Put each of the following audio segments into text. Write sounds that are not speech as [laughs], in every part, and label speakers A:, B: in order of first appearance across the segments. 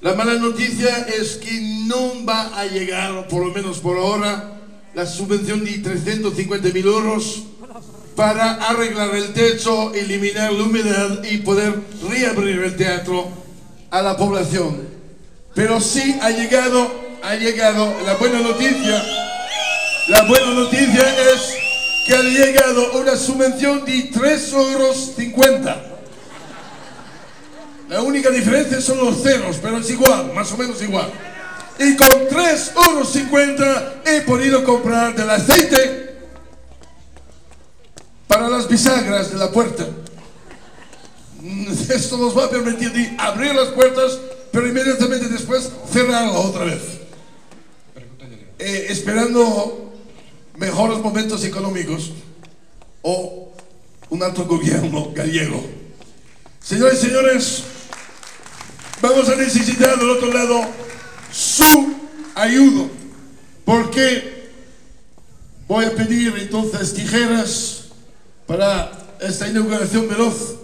A: La mala noticia es que no va a llegar, por lo menos por ahora, la subvención de 350 mil euros para arreglar el techo, eliminar la humedad y poder reabrir el teatro a la población. Pero sí ha llegado, ha llegado la buena noticia. La buena noticia es que ha llegado una subvención de 3 euros 50. La única diferencia son los ceros, pero es igual, más o menos igual. Y con 3,50 euros he podido comprar del aceite para las bisagras de la puerta. [laughs] Esto nos va a permitir abrir las puertas, pero inmediatamente después cerrarla otra vez. Eh, esperando mejores momentos económicos o un alto gobierno gallego. Señores y señores, vamos a necesitar del otro lado su ayuda, porque voy a pedir entonces tijeras para esta inauguración veloz,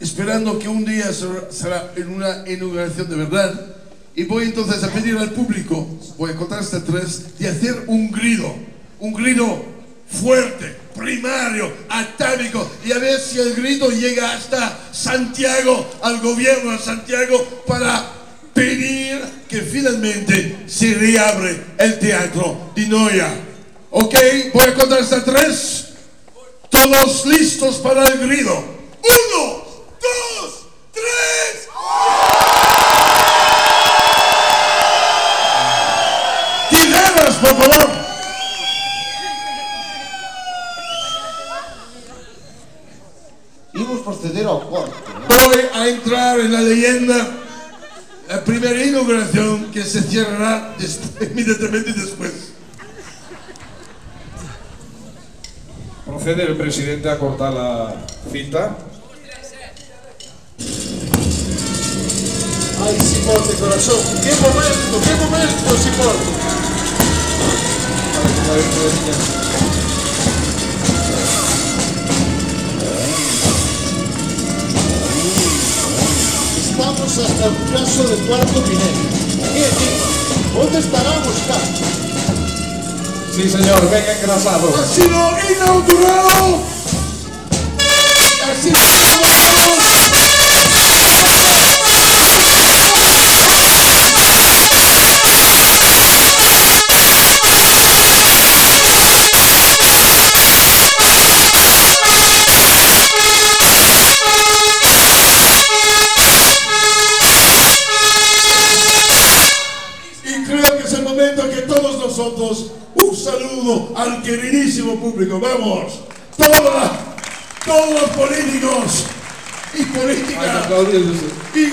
A: esperando que un día será en una inauguración de verdad. Y voy entonces a pedir al público, voy a contar hasta tres, de hacer un grido, un grido fuerte, primario, atávico, y a ver si el grito llega hasta Santiago, al gobierno de Santiago, para pedir que finalmente se reabre el teatro de Noia. Ok, voy a contar hasta tres. Todos listos para el grito. Uno, dos, tres. Tijeras, por favor.
B: Proceder ao corte.
A: Voy a entrar en la leyenda. La primera inauguración que se cerrará [laughs] inmediatamente después.
C: Procede el presidente a cortar la cinta.
B: Ai, Cipote, corazón, que momento, que momento, Cipote. Estamos hasta el caso de cuarto milenio. ¿Qué digo? ¿Dónde estaremos acá?
C: Sí, señor, venga engrasado.
A: Ha sido inaugurado. Ha sido inaugurado. Y creo que es el momento que todos nosotros un saludo al queridísimo público. Vamos, toda, todos los políticos y políticas. Y, y